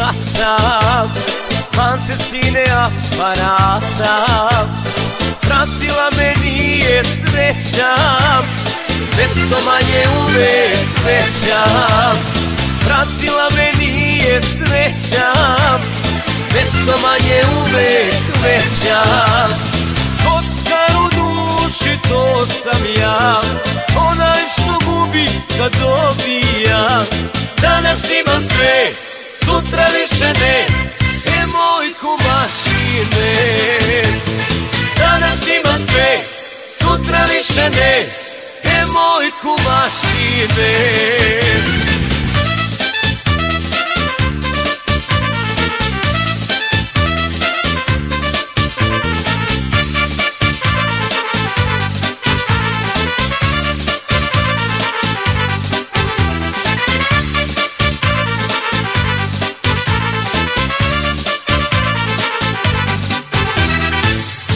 vrata Man se stine aparata. Pratila me nije sreća Desto manje uvek veća Pratila me nije sreća Desto manje uvek veća Kockar u duši to sam ja. Onaj sutra više ne. E moj kumašine Danas ima sve, sutra više ne. E moj kumašine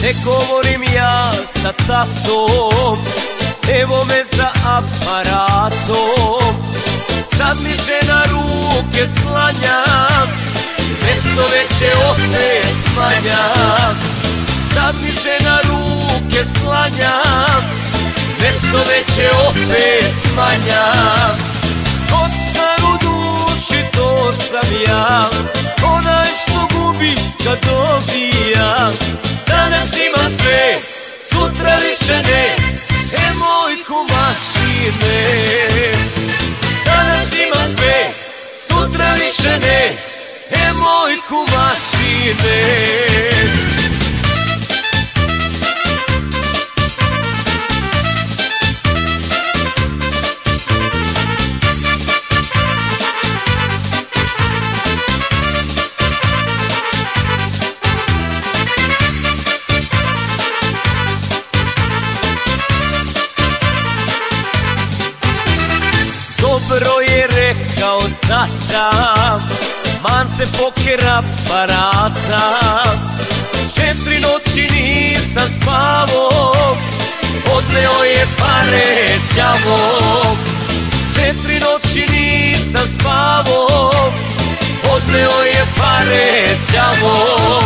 Ne govorim ja sa tatom Evo me za aparatom. Sad mi žena ruke slanja Mesto veće opet manja. Sad mi žena ruke slanja Mesto veće opet manja. Kockar u duši to sam ja Onaj što gubi kad dobija sutra više ne E moj kumašine Danas ima sve, sutra više ne. E moj kumašine tata Man se pokera parata Četiri noći nisam spavo Odneo je pare đavo. Četiri noći nisam spavo Odneo je pare đavo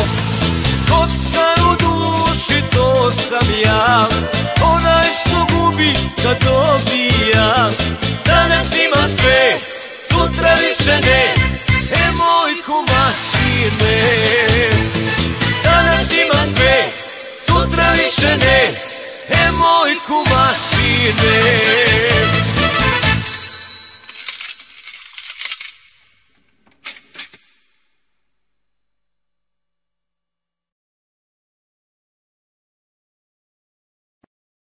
sutra više ne E moj kumašine. Danas ima sve, sutra više ne E moj kumašine